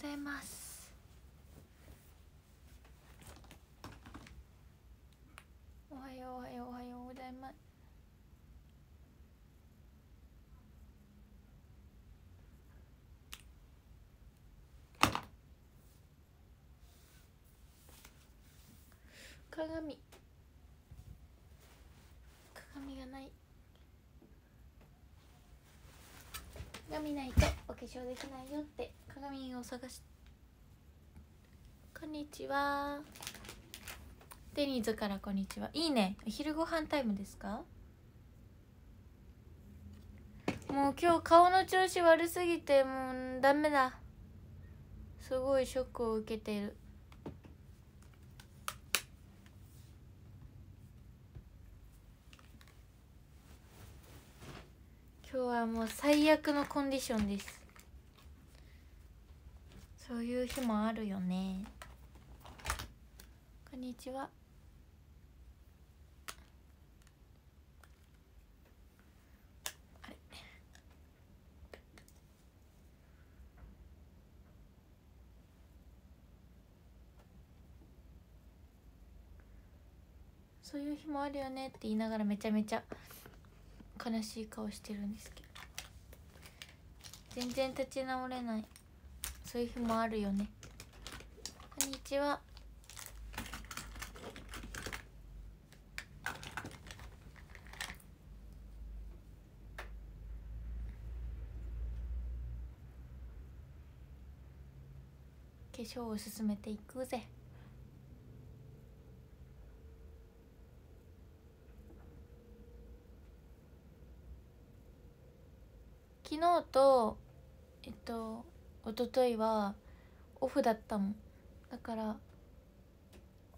ございます。おはようおはようおはようございます。鏡。鏡がない。鏡ないとお化粧できないよって。鏡を探しこんにちは。デニーズからこんにちは。いいね。お昼ご飯タイムですか？もう今日顔の調子悪すぎてもうダメだ。すごいショックを受けてる。今日はもう最悪のコンディションです。そういう日もあるよね。こんにちは。そういう日もあるよねって言いながらめちゃめちゃ悲しい顔してるんですけど。全然立ち直れない。そういう日もあるよね。こんにちは。化粧を進めていくぜ昨日とえっと一昨日はオフだったもん。だから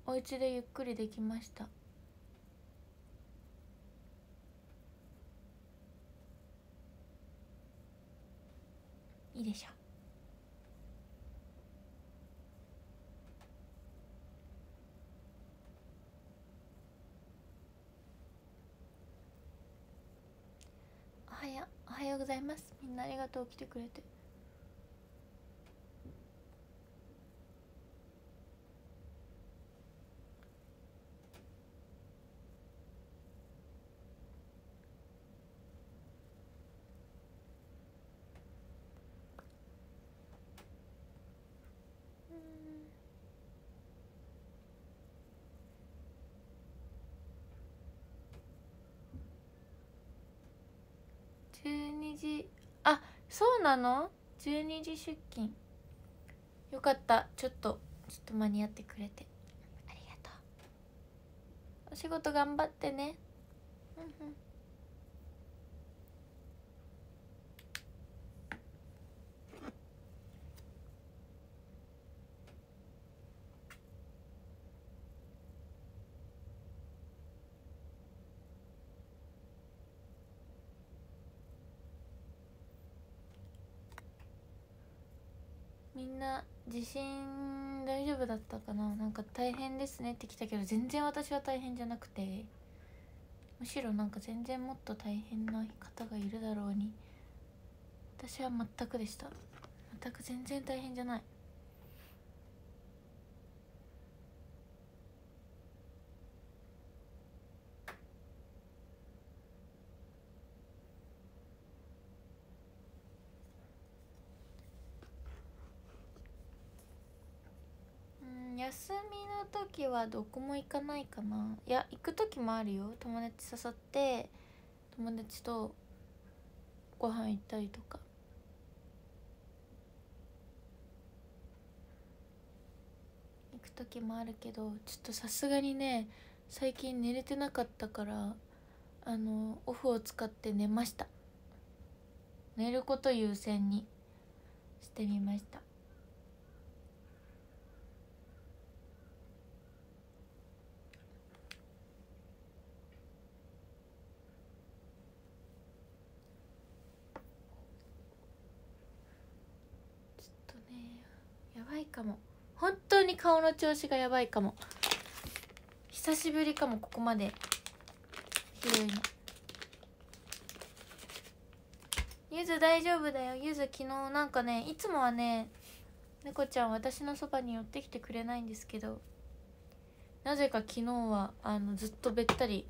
お家でゆっくりできました。いいでしょおはようおはようございます。みんなありがとう来てくれて。12時あそうなの ?12 時出勤。よかった。ちょっとちょっと間に合ってくれて。ありがとう。お仕事頑張ってね。うんうんな地震大丈夫だったかな？なんか大変ですねって来たけど全然私は大変じゃなくてむしろなんか全然もっと大変な方がいるだろうに。私は全くでした。全く全然大変じゃないうん休みの時はどこも行かないかな。いや行く時もあるよ。友達誘って友達とご飯行ったりとか。行く時もあるけどちょっとさすがにね最近寝れてなかったからあのオフを使って寝ました。寝ること優先にしてみましたちょっとねやばいかも。本当に顔の調子がやばいかも。久しぶりかもここまで。ひどいの。ゆず大丈夫だよ。ゆず昨日なんかねいつもはね猫ちゃん私のそばに寄ってきてくれないんですけどなぜか昨日はあのずっとべったり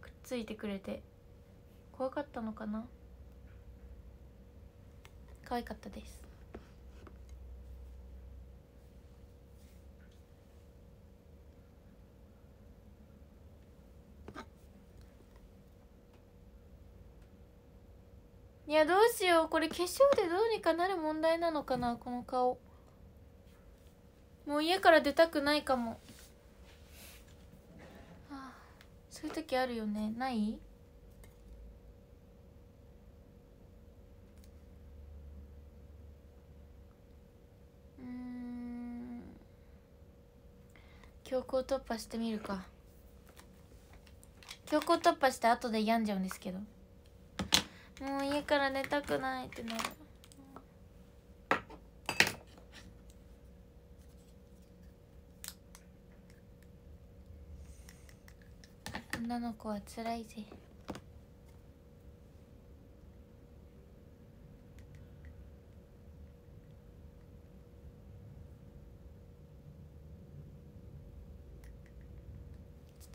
くっついてくれて怖かったのかな？可愛かったです。いやどうしよう。これ化粧でどうにかなる問題なのかなこの顔。もう家から出たくないかも、はあ、そういう時あるよね。ない？うん。強行突破してみるか。強行突破して後で病んじゃうんですけど。もう家から寝たくないってなる。女の子はつらいぜ。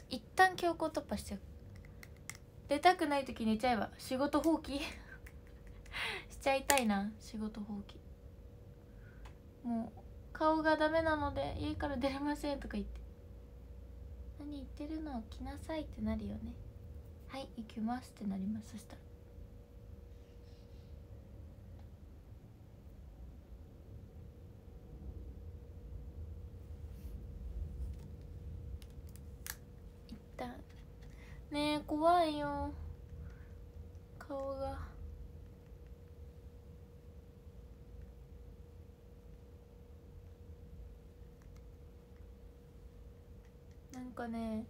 一旦強行突破しちゃう。出たくない時寝ちゃえば仕事放棄。しちゃいたいな仕事放棄。もう顔がダメなので家から出れませんとか言って。何言ってるの来なさいってなるよね。はい行きますってなります。そしたら一旦ねえ怖いよ。顔が。なんかね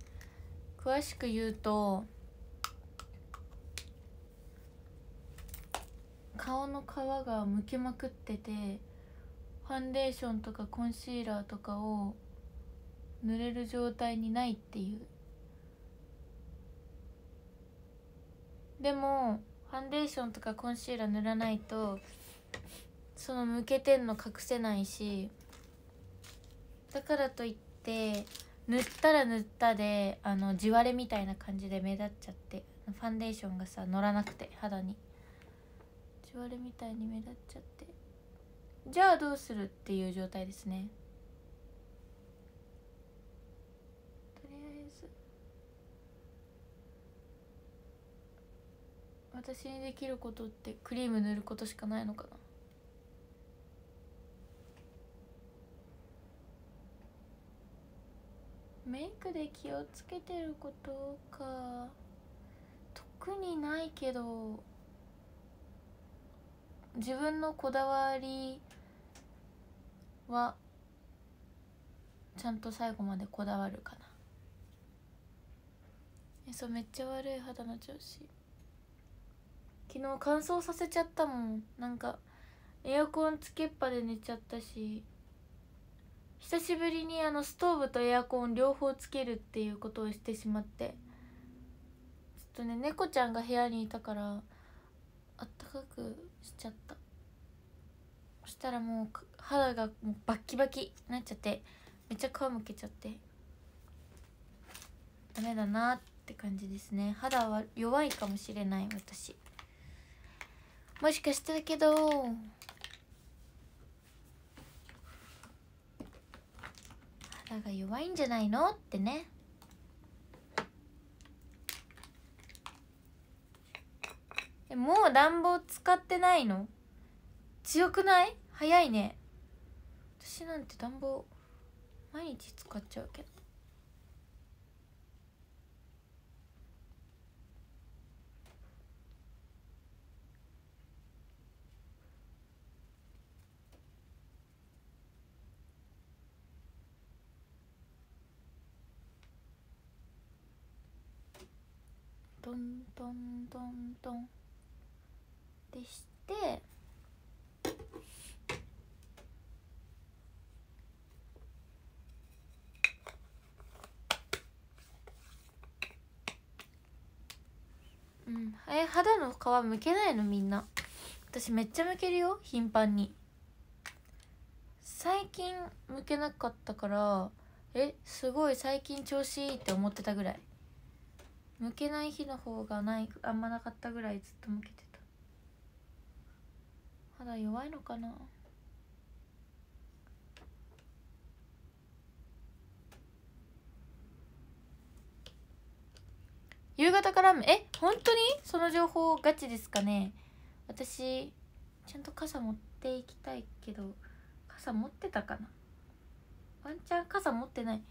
詳しく言うと顔の皮がむけまくっててファンデーションとかコンシーラーとかを塗れる状態にないっていう。でもファンデーションとかコンシーラー塗らないとそのむけてんの隠せないしだからといって塗ったら塗ったであの地割れみたいな感じで目立っちゃってファンデーションがさ乗らなくて肌に。地割れみたいに目立っちゃって。じゃあどうするっていう状態ですねとりあえず私にできることってクリーム塗ることしかないのかな？メイクで気をつけてることか。特にないけど自分のこだわりはちゃんと最後までこだわるかな。えそうめっちゃ悪い肌の調子。昨日乾燥させちゃったもん。なんかエアコンつけっぱで寝ちゃったし。久しぶりにあのストーブとエアコン両方つけるっていうことをしてしまって。ちょっとね猫ちゃんが部屋にいたからあったかくしちゃった。そしたらもう肌がもうバッキバキなっちゃってめっちゃ皮むけちゃって。ダメだなって感じですね。肌は弱いかもしれない私。もしかしてだけど。肌が弱いんじゃないの？ってね。えもう暖房使ってないの？強くない？早いね。私なんて暖房毎日使っちゃうけど。トントントントン。でして。うんえ肌の皮むけないのみんな。私めっちゃ向けるよ頻繁に。最近向けなかったからえすごい最近調子いいって思ってたぐらい。向けない日の方がないあんまなかったぐらいずっと向けてた。肌弱いのかな。夕方からえ？本当に？その情報ガチですかね？私ちゃんと傘持っていきたいけど傘持ってたかな？ワンチャン傘持ってない。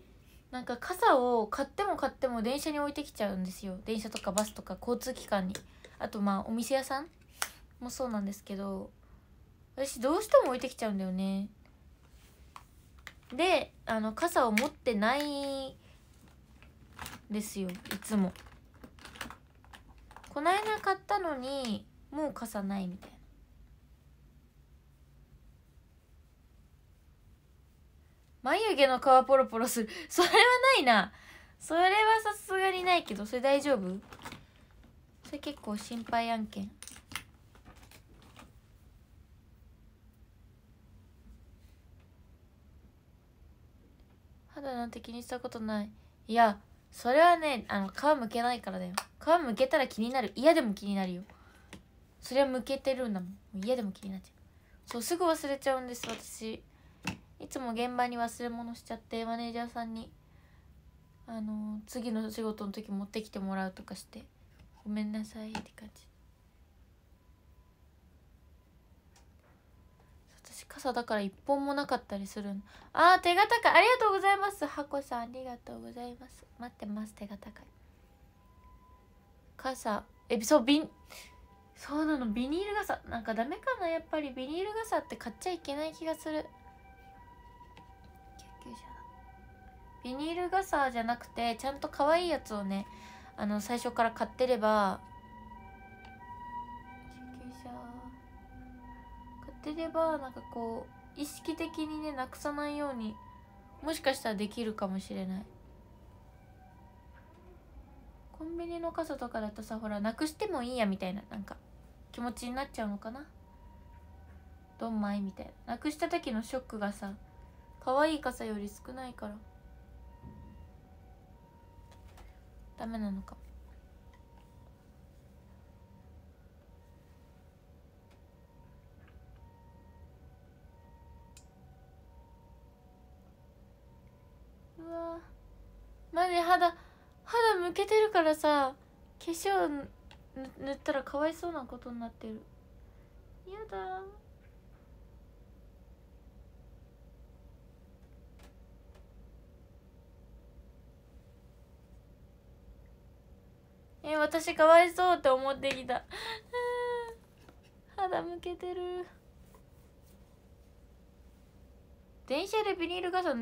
なんか傘を買っても買っても電車に置いてきちゃうんですよ。電車とかバスとか交通機関に。あとまあお店屋さんもそうなんですけど私どうしても置いてきちゃうんだよね。であの傘を持ってないですよ。いつも。この間買ったのにもう傘ないみたいな。眉毛の皮ポロポロする。それはないな。それはさすがにないけどそれ大丈夫？それ結構心配案件。肌なんて気にしたことない。いやそれはねあの皮むけないからだよ。皮むけたら気になる。嫌でも気になるよ。それはむけてるんだもん。嫌でも気になっちゃう。そうすぐ忘れちゃうんです私。いつも現場に忘れ物しちゃってマネージャーさんにあの次の仕事の時持ってきてもらうとかしてごめんなさいって感じ。私傘だから一本もなかったりするあー手が高い。ありがとうございます。箱さんありがとうございます。待ってます。手が高い。傘。えそうビンそうなの。ビニール傘。なんかダメかな。やっぱりビニール傘って買っちゃいけない気がする救車ビニール傘じゃなくてちゃんと可愛いやつをねあの最初から買ってれば救急車買ってればなんかこう意識的にねなくさないようにもしかしたらできるかもしれない。コンビニの傘とかだとさほらなくしてもいいやみたいななんか気持ちになっちゃうのかな？ドンマイみたいな。なくした時のショックがさ可愛い傘より少ないから。ダメなのか。うわマジ肌肌むけてるからさ化粧塗ったらかわいそうなことになってる。やだえ私かわいそうって思ってきた。肌むけてる。電車でビニール傘盗ま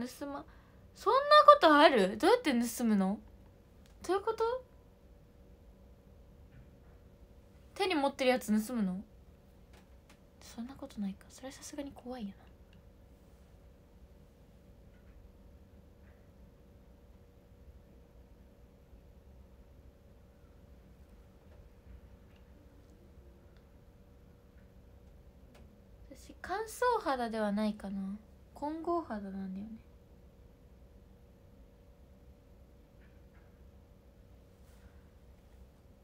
そんなことある？どうやって盗むの？どういうこと？手に持ってるやつ盗むの？そんなことないか。それさすがに怖いよな私乾燥肌ではないかな。混合肌なんだよね。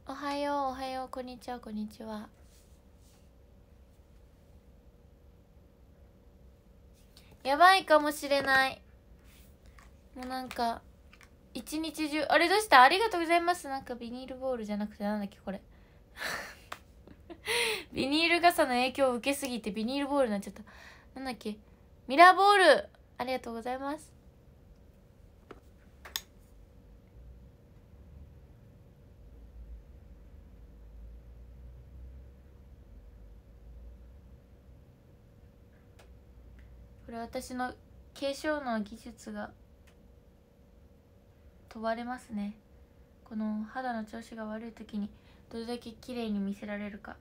おはようおはよう。こんにちはこんにちは。やばいかもしれない。もうなんか一日中あれどうした？ありがとうございます。なんかビニールボールじゃなくてなんだっけこれ。ビニール傘の影響を受けすぎてビニールボールになっちゃった。なんだっけ？ミラーボール。ありがとうございます。これ私の化粧の技術が問われますね。この肌の調子が悪い時にどれだけ綺麗に見せられるか。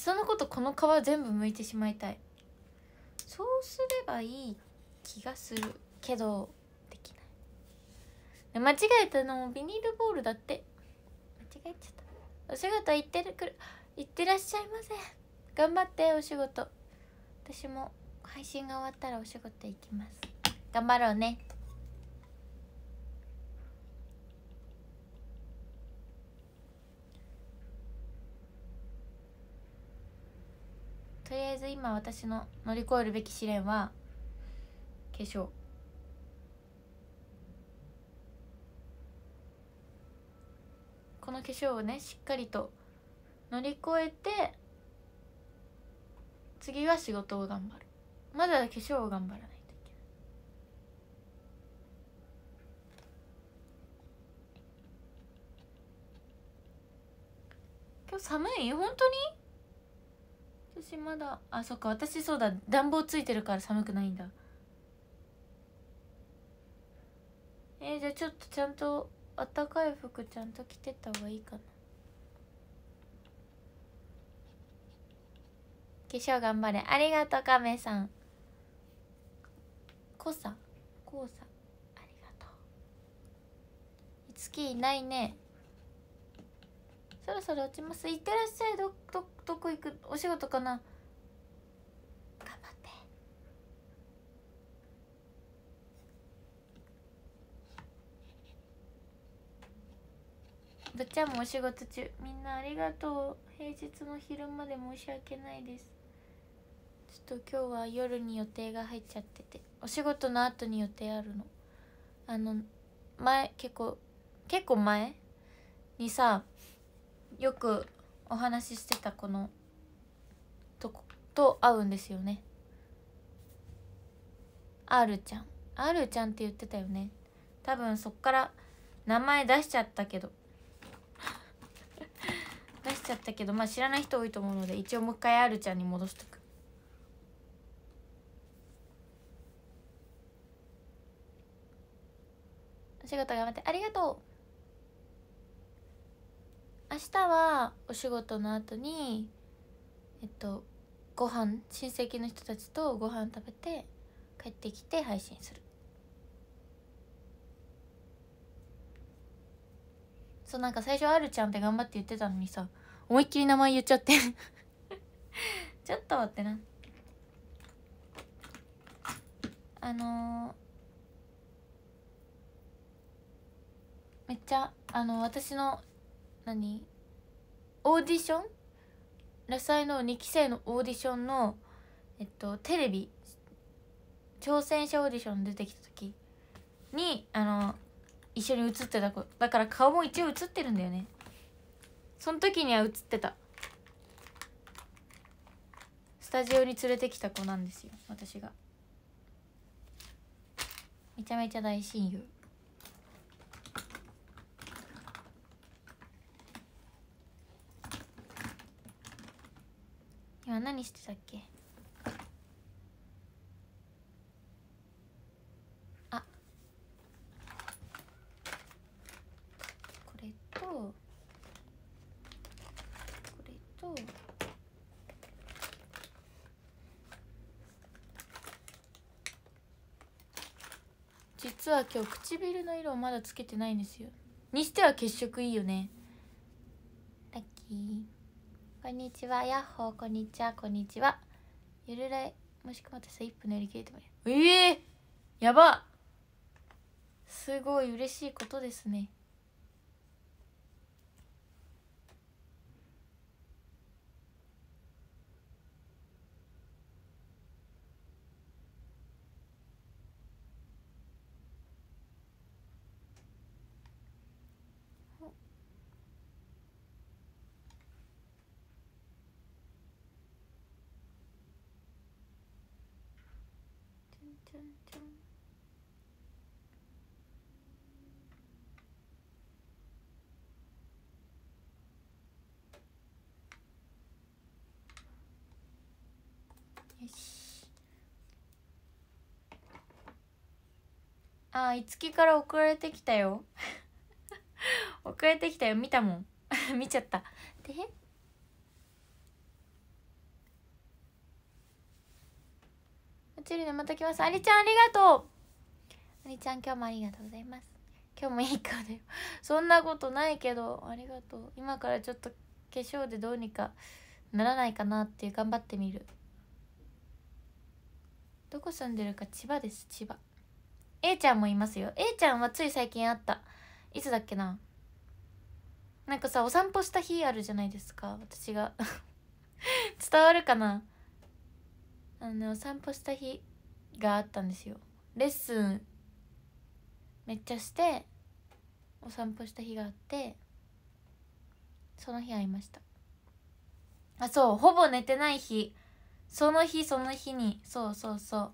そのことこの皮全部剥いてしまいたい。そうすればいい気がするけどできない。間違えたのもビニールボールだって。間違えちゃった。お仕事行ってるくる行ってらっしゃいませ。頑張ってお仕事。私も配信が終わったらお仕事行きます。頑張ろうね。とりあえず今私の乗り越えるべき試練は化粧。この化粧をねしっかりと乗り越えて次は仕事を頑張る。まだ化粧を頑張らないといけない。今日寒い？本当に？私まだあそっか私そうだ暖房ついてるから寒くないんだ。えー、じゃあちょっとちゃんとあったかい服ちゃんと着てった方がいいかな。化粧頑張れ。ありがとう亀さん。こさこさありがとう。月いないね。そろそろ落ちます。いってらっしゃい。どどどこ行く？お仕事かな？頑張って。ぶっちゃんもお仕事中。みんなありがとう。平日の昼まで申し訳ないです。ちょっと今日は夜に予定が入っちゃってて。お仕事の後に予定あるの。あの前結構結構前にさよくお話ししてたこのとこと会うんですよね。R ちゃん。R ちゃんって言ってたよね。多分そっから名前出しちゃったけど。出しちゃったけどまあ知らない人多いと思うので一応もう一回 R ちゃんに戻しとく。お仕事頑張って。ありがとう。明日はお仕事の後にえっとご飯親戚の人たちとご飯食べて帰ってきて配信する。そうなんか最初あるちゃんって頑張って言ってたのにさ思いっきり名前言っちゃって。ちょっとってな。あのー、めっちゃあの私の何？オーディション？ラサイの2期生のオーディションのえっとテレビ。挑戦者オーディション出てきた時。にあの一緒に映ってた子。だから顔も一応映ってるんだよね。その時には映ってた。スタジオに連れてきた子なんですよ私が。めちゃめちゃ大親友。今何してたっけ？あ。これとこれと。実は今日唇の色をまだつけてないんですよ。にしては血色いいよね。ラッキー。こんにちは、やっほー、こんにちは、こんにちは。ゆるらい、もしくは私は1分乗り切れてもいい。ええー、やばすごい嬉しいことですね。あいつきから送られてきたよ。送られてきたよ。見たもん。見ちゃった。でチルでまた来ます。ありちゃんありがとう。ありちゃん今日もありがとうございます。今日もいい顔だよ。そんなことないけどありがとう。今からちょっと化粧でどうにかならないかなっていう。頑張ってみる。どこ住んでるか千葉です。千葉。A ちゃんもいますよ。A ちゃんはつい最近会った。いつだっけな。なんかさお散歩した日あるじゃないですか。私が。伝わるかな。あのねお散歩した日があったんですよ。レッスンめっちゃしてお散歩した日があってその日会いました。あそうほぼ寝てない日。その日その日に。そうそうそう。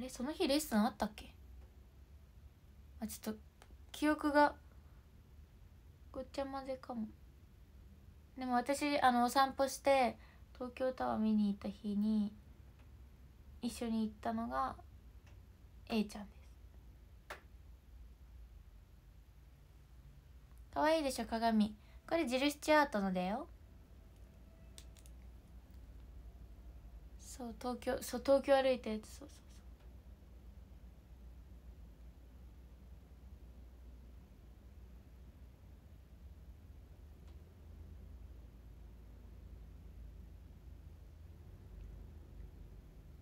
あれその日レッスンあったっけ？あちょっと記憶がごっちゃ混ぜかも。でも私あのお散歩して東京タワー見に行った日に一緒に行ったのが A ちゃんです。可愛いでしょ鏡。これジル・スチュアートのだよ。そう東京そう東京歩いたやつ。そうそう。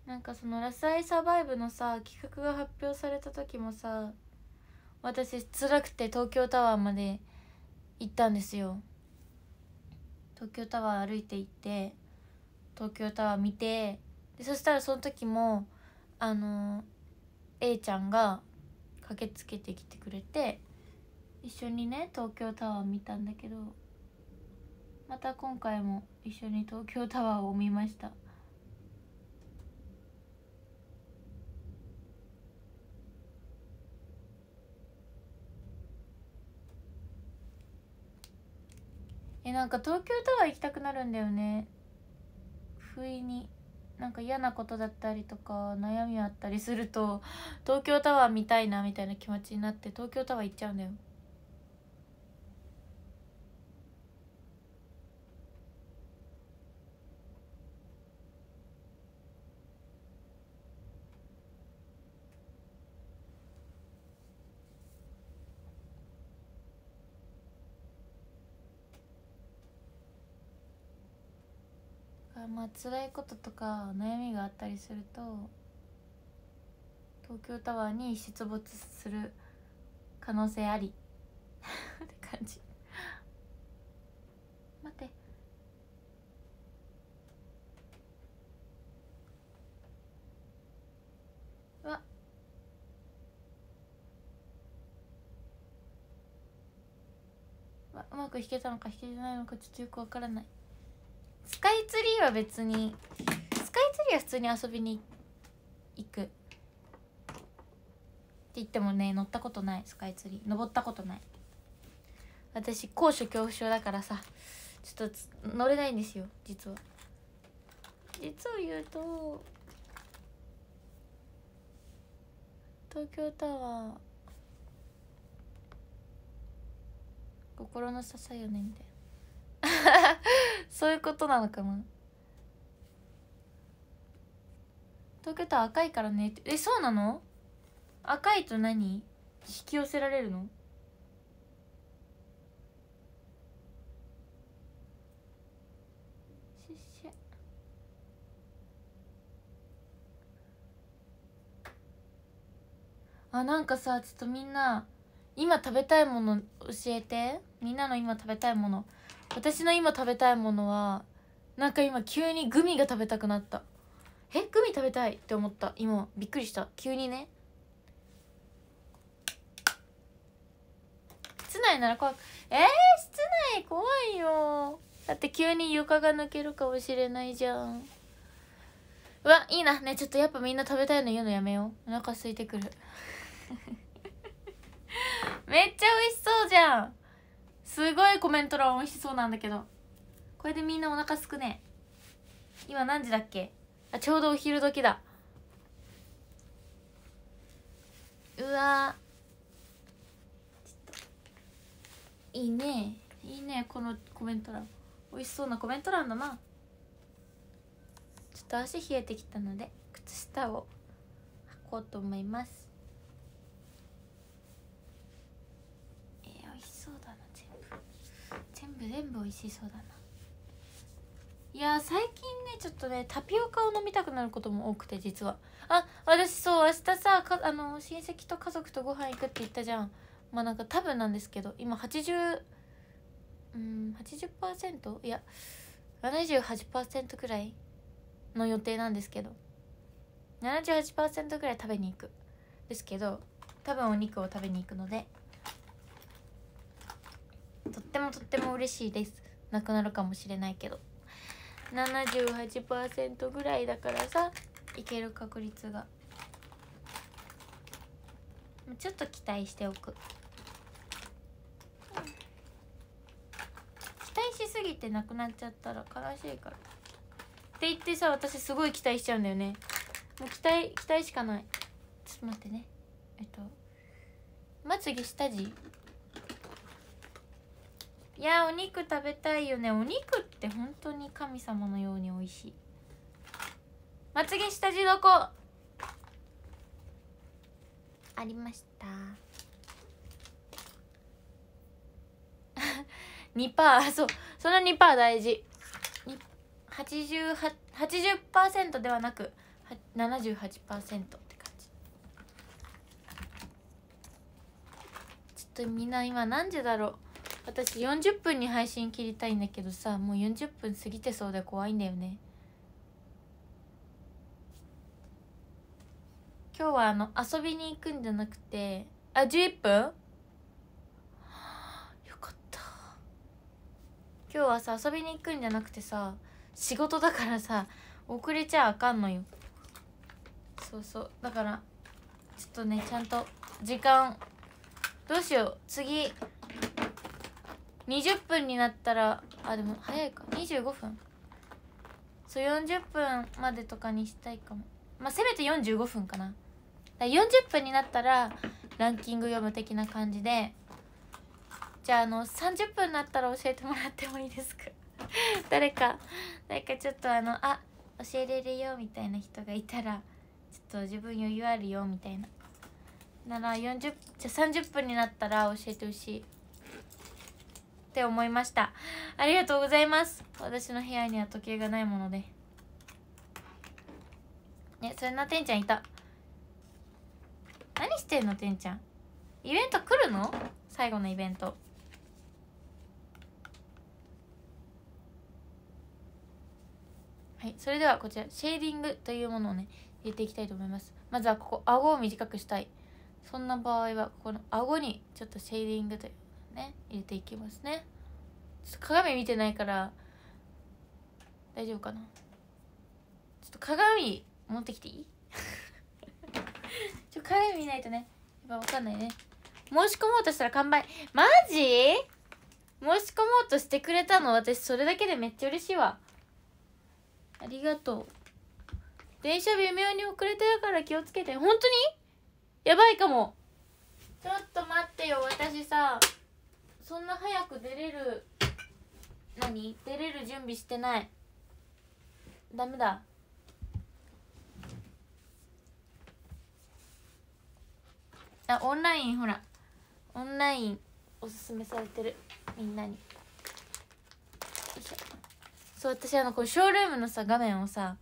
なんかその「ラスアイサバイブ」のさ企画が発表された時もさ私辛くて東京タワーまで行ったんですよ。東京タワー歩いて行って東京タワー見てでそしたらその時もあの A ちゃんが駆けつけてきてくれて一緒にね東京タワー見たんだけどまた今回も一緒に東京タワーを見ました。えなんか東京タワー行きたくなるんだよね。不意に。なんか嫌なことだったりとか悩みあったりすると東京タワー見たいなみたいな気持ちになって東京タワー行っちゃうんだよ。まあ辛いこととか悩みがあったりすると東京タワーに出没する可能性あり。って感じ。待って。わ。うわうまく弾けたのか弾けてないのかちょっとよくわからない。スカイツリーは別にスカイツリーは普通に遊びに行く。って言ってもね乗ったことないスカイツリー。登ったことない。私高所恐怖症だからさちょっと乗れないんですよ実は。実を言うと東京タワー心の支えよねみたいな。そういうことなのかな？東京タワー赤いからねって。えそうなの？赤いと何？引き寄せられるの？あなんかさちょっとみんな今食べたいもの教えて。みんなの今食べたいもの。私の今食べたいものはなんか今急にグミが食べたくなった。えグミ食べたいって思った。今びっくりした。急にね。室内なら怖くえー、室内怖いよ。だって急に床が抜けるかもしれないじゃん。うわいいな。ねちょっとやっぱみんな食べたいの言うのやめよう。お腹空いてくる。めっちゃ美味しそうじゃん。すごいコメント欄美味しそうなんだけど。これでみんなお腹すくね。今何時だっけ？あちょうどお昼時だ。うわ。いいね。いいねこのコメント欄。美味しそうなコメント欄だな。ちょっと足冷えてきたので靴下を履こうと思いますえー、美味しそうだな全部全部美味しそうだな。いや最近ねちょっとねタピオカを飲みたくなることも多くて実は。あ私そう明日さかあの親戚と家族とご飯行くって言ったじゃん。まあなんか多分なんですけど今80うん80%いや78%くらいの予定なんですけど。78%ぐらい食べに行く。ですけど多分お肉を食べに行くので。とってもとっても嬉しいです。なくなるかもしれないけど。78%ぐらいだからさいける確率が。ちょっと期待しておく。期待しすぎてなくなっちゃったら悲しいから。って言ってさ私すごい期待しちゃうんだよね。もう期待期待しかない。ちょっと待ってね。えっとまつげ下地？いやお肉食べたいよね。お肉って本当に神様のように美味しい。まつげ下地どこありました。2%パー。そう。その2%パー大事。80%, 80ではなく78%って感じ。ちょっとみんな今何時だろう？私40分に配信切りたいんだけどさもう40分過ぎてそうで怖いんだよね。今日はあの遊びに行くんじゃなくてあ11分？よかった。今日はさ遊びに行くんじゃなくてさ仕事だからさ遅れちゃあかんのよ。そうそう。だからちょっとねちゃんと時間どうしよう。次20分になったらあでも早いか。25分。そう40分までとかにしたいかも。まあせめて45分かな。だ40分になったらランキング読む的な感じで。じゃああの30分になったら教えてもらってもいいですか？誰か誰かちょっとあのあ教えれるよみたいな人がいたらちょっと自分余裕あるよみたいな。なら40じゃあ30分になったら教えてほしい。って思いました。ありがとうございます。私の部屋には時計がないもので。ねそれなてんちゃんいた。何してんのてんちゃん。イベント来るの？最後のイベント。はいそれではこちらシェーディングというものをね入れていきたいと思います。まずはここ顎を短くしたい。そんな場合はここの顎にちょっとシェーディングという。ね入れていきますね。ちょっと鏡見てないから大丈夫かな。ちょっと鏡持ってきていい？ちょ鏡見ないとねやっぱ分かんないね。申し込もうとしたら完売。マジ？申し込もうとしてくれたの？私それだけでめっちゃ嬉しいわ。ありがとう。電車微妙に遅れてるから気をつけて。本当に？やばいかも。ちょっと待ってよ私さ。そんな早く出れる何？出れる準備してない。ダメだ。あオンラインほら。オンラインおすすめされてる。みんなに。そう私あのこのショールームのさ画面をさ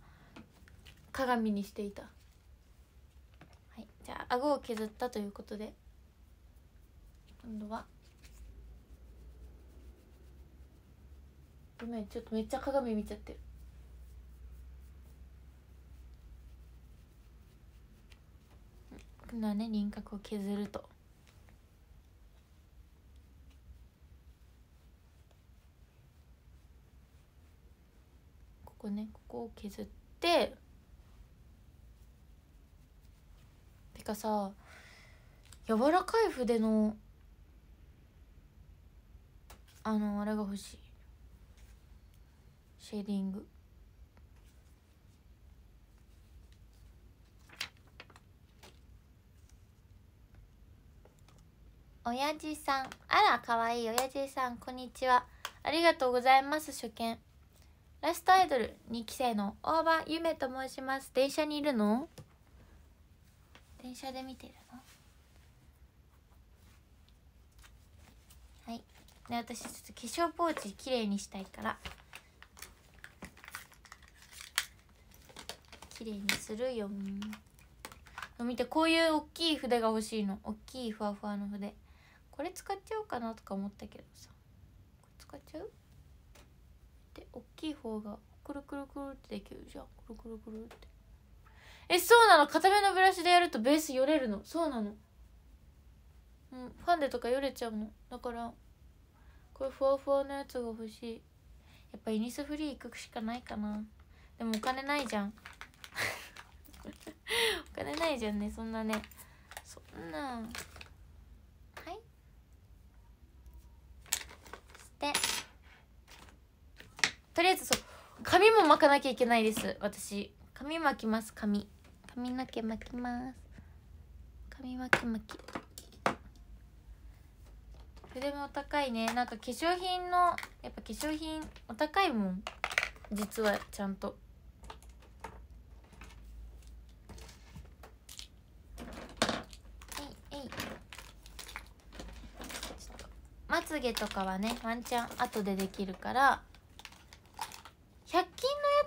鏡にしていた。はい。じゃあ顎を削ったということで。今度は。ごめんちょっとめっちゃ鏡見ちゃってる。今度はね輪郭を削ると。ここねここを削って。てかさ柔らかい筆のあのあれが欲しい。シェーディング。おやじさん。あらかわいいおやじさん。こんにちは。ありがとうございます初見。ラストアイドル2期生の大場ゆめと申します。電車にいるの？電車で見てるの？はい。で私ちょっと化粧ポーチきれいにしたいから。きれいにするよ見てこういう大きい筆が欲しいの。大きいふわふわの筆。これ使っちゃおうかなとか思ったけどさ。使っちゃう？で大きい方がくるくるくるってできるじゃん。くるくるくるって。えそうなの？固めのブラシでやるとベースよれるの？そうなの。うんファンデとかよれちゃうの。だからこれふわふわのやつが欲しい。やっぱイニスフリー行くしかないかな。でもお金ないじゃん。お金ないじゃんねそんなね。そんな。はい。して。とりあえずそう。髪も巻かなきゃいけないです。私。髪巻きます髪髪の毛巻きます。髪巻き巻き。筆もお高いね。なんか化粧品のやっぱ化粧品お高いもん。実はちゃんとまつげとかはねワンチャン後でできるから100均のや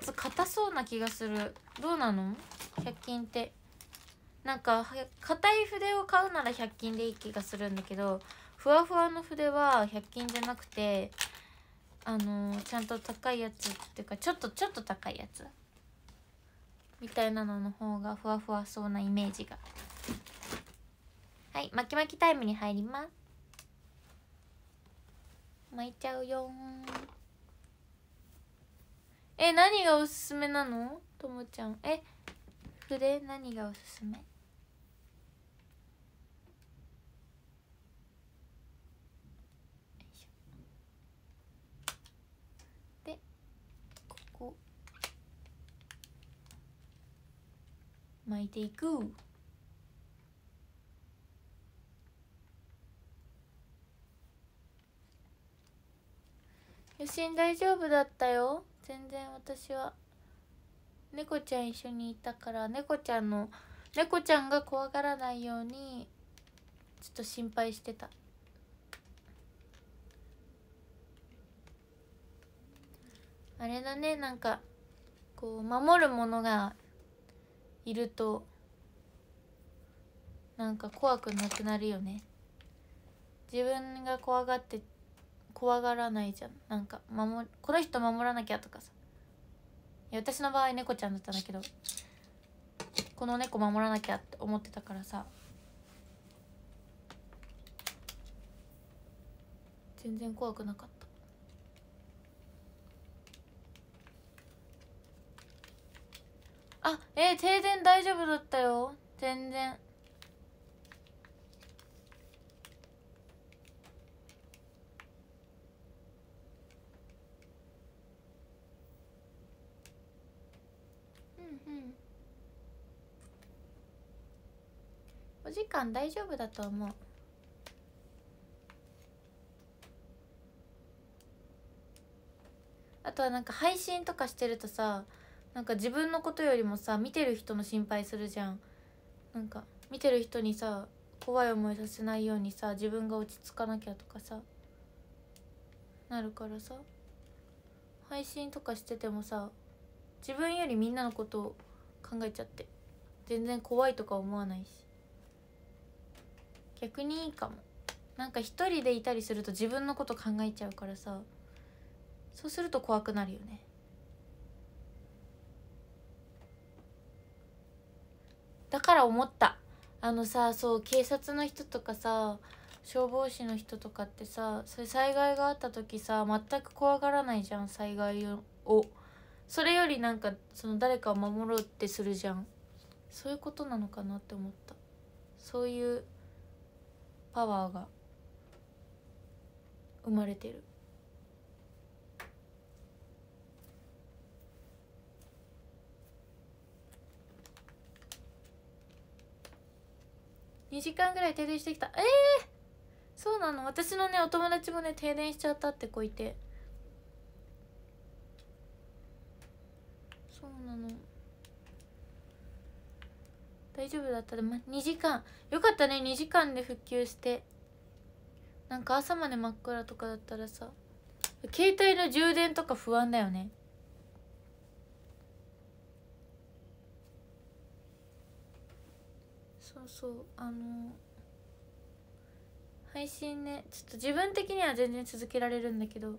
つ硬そうな気がする。どうなの ?100 均って。なんか硬い筆を買うなら100均でいい気がするんだけどふわふわの筆は100均じゃなくてあのー、ちゃんと高いやつっていうかちょっとちょっと高いやつ。みたいなのの方がふわふわそうなイメージが。はい巻き巻きタイムに入ります。巻いちゃうよえ何がおすすめなの？ともちゃん。え筆？何がおすすめ？でここ。巻いていく。余震大丈夫だったよ。全然私は。猫ちゃん一緒にいたから猫ちゃんの猫ちゃんが怖がらないようにちょっと心配してた。あれだねなんかこう守るものがいるとなんか怖くなくなるよね。自分が怖がって怖がらないじゃん。なんか守この人守らなきゃとかさ。いや私の場合猫ちゃんだったんだけどこの猫守らなきゃって思ってたからさ。全然怖くなかった。あえー、停電大丈夫だったよ。全然。お時間大丈夫だと思う。あとはなんか配信とかしてるとさなんか自分のことよりもさ見てる人の心配するじゃん。なんか見てる人にさ怖い思いさせないようにさ自分が落ち着かなきゃとかさなるからさ配信とかしててもさ自分よりみんなのことを考えちゃって全然怖いとか思わないし。逆にいいかも。なんか一人でいたりすると自分のこと考えちゃうからさ。そうすると怖くなるよね。だから思った。あのさそう警察の人とかさ消防士の人とかってさそういう災害があった時さ全く怖がらないじゃん災害を。それよりなんかその誰かを守ろうってするじゃん。そういうことなのかなって思った。そういうパワーが生まれてる。2時間ぐらい停電してきた。ええー、そうなの？私のねお友達もね停電しちゃったって子いて。そうなの。大丈夫だったでも2時間。よかったね2時間で復旧して。なんか朝まで真っ暗とかだったらさ携帯の充電とか不安だよね。そうそうあの配信ねちょっと自分的には全然続けられるんだけど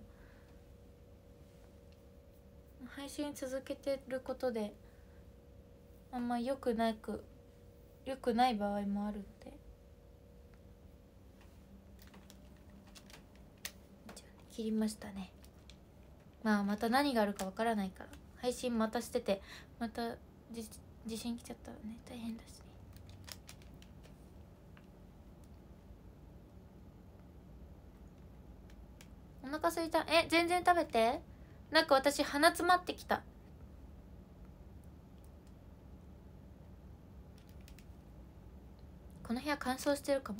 配信続けてることであんま良くなく良くない場合もあるんで切りましたね。まあまた何があるかわからないから。配信またしててまた地震来ちゃったらね大変だしね。お腹すいた。え全然食べて。なんか私鼻詰まってきた。この部屋乾燥してるかも。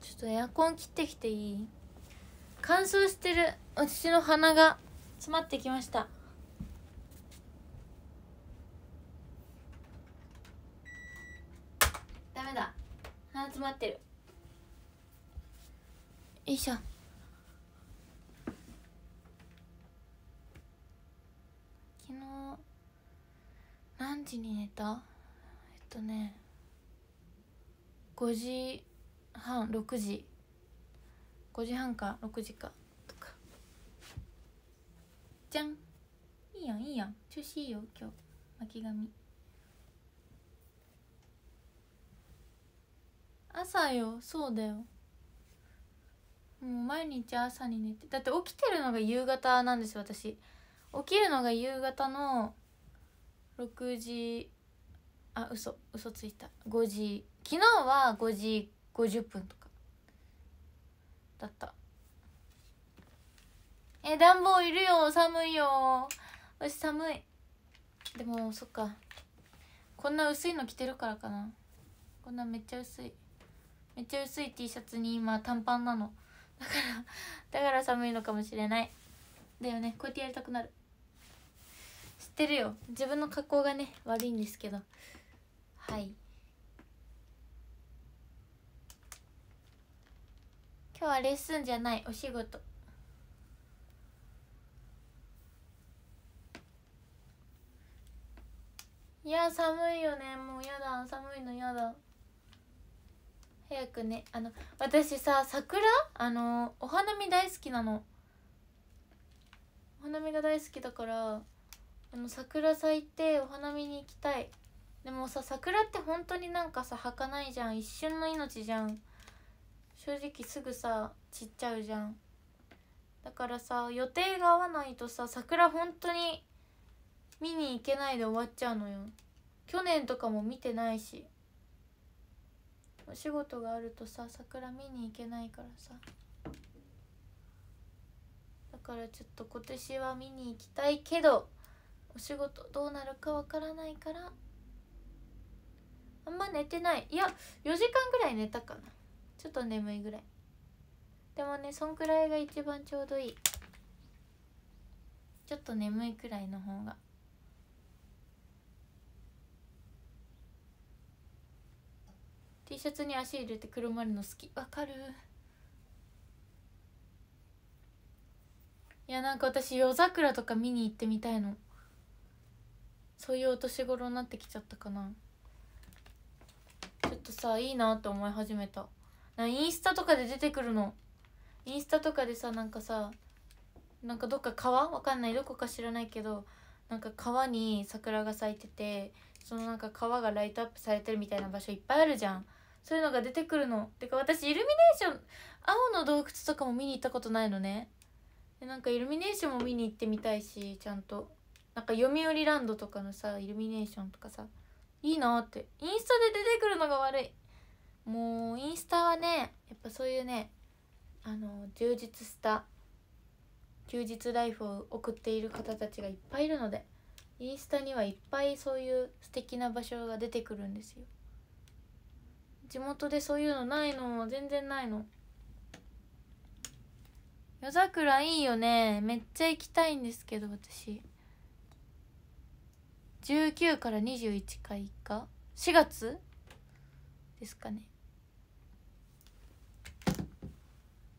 ちょっとエアコン切ってきていい？乾燥してる。私の鼻が詰まってきました。ダメだ。鼻詰まってる。よいしょ昨日何時に寝た？えっとね5時半6時。5時半か6時かとか。じゃん。いいやんいいやん。調子いいよ今日。巻き髪。朝よそうだよ。もう毎日朝に寝てだって起きてるのが夕方なんですよ私。起きるのが夕方の6時あ嘘嘘ついた。5時。昨日は5時50分とか。だった。え暖房いるよ。寒いよ。私寒い。でもそっか。こんな薄いの着てるからかな。こんなめっちゃ薄い。めっちゃ薄い T シャツに今短パンなの。だからだから寒いのかもしれない。だよね。こうやってやりたくなる。ってるよ。自分の格好がね悪いんですけど。はい。今日はレッスンじゃない。お仕事。いや寒いよね。もうやだ。寒いのやだ。早くね。あの私さ桜？あのお花見大好きなの。お花見が大好きだから。あの桜咲いてお花見に行きたい。でもさ桜って本当になんかさ儚いじゃん。一瞬の命じゃん。正直すぐさ散っちゃうじゃん。だからさ予定が合わないとさ桜本当に見に行けないで終わっちゃうのよ。去年とかも見てないし。お仕事があるとさ桜見に行けないからさ。だからちょっと今年は見に行きたいけどお仕事どうなるかわからないからあんま寝てない。いや4時間ぐらい寝たかな。ちょっと眠いぐらい。でもねそんくらいが一番ちょうどいい。ちょっと眠いくらいの方が。T シャツに足入れてくるまるの好き。わかる。いやなんか私夜桜とか見に行ってみたいの。そういうお年頃になってきちゃったかな。ちょっとさいいなって思い始めた。なインスタとかで出てくるの。インスタとかでさなんかさなんかどっか川？わかんない。どこか知らないけどなんか川に桜が咲いててそのなんか川がライトアップされてるみたいな場所いっぱいあるじゃん。そういうのが出てくるの。てか私イルミネーション青の洞窟とかも見に行ったことないのね。でなんかイルミネーションも見に行ってみたいしちゃんと。なんか読売ランドとかのさイルミネーションとかさいいなって。インスタで出てくるのが悪い。もうインスタはねやっぱそういうねあの充実した休日ライフを送っている方たちがいっぱいいるのでインスタにはいっぱいそういう素敵な場所が出てくるんですよ。地元でそういうのないの全然ないの。夜桜いいよね。めっちゃ行きたいんですけど私。19から21回か？4月？ですかね。